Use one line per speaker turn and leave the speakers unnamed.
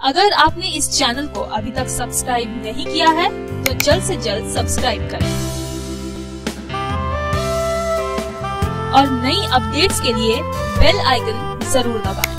अगर आपने इस चैनल को अभी तक सब्सक्राइब नहीं किया है तो जल्द से जल्द सब्सक्राइब करें और नई अपडेट्स के लिए बेल आइकन ज़रूर दबाएँ।